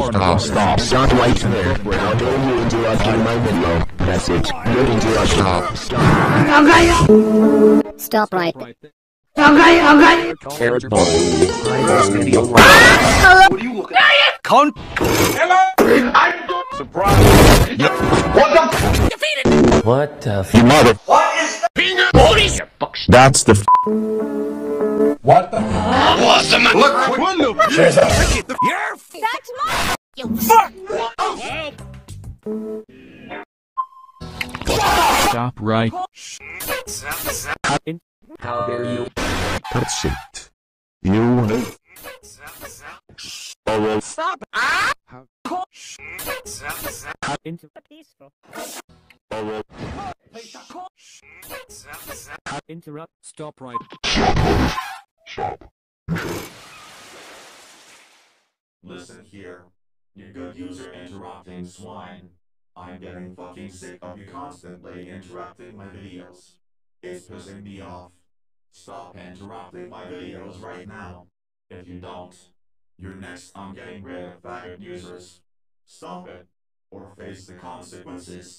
Stop, stop, stop right there. How dare you interrupting my video? Message. Good interruption. Stop, Stop right. There. Okay, okay. Carrot ball. Con. What the Defeated. What the? f- You mother. What is the? Finger. What is your bucks? That's the f- Stop right. How dare you? That's it. You. Oh, Stop. Ah! Into peaceful. Oh, well, Interrupt. Stop right. Stop. Listen here. You good user interrupting swine. I'm getting fucking sick of you constantly interrupting my videos. It's pissing me off. Stop interrupting my videos right now. If you don't, you're next on getting rid of faggot users. Stop it, or face the consequences.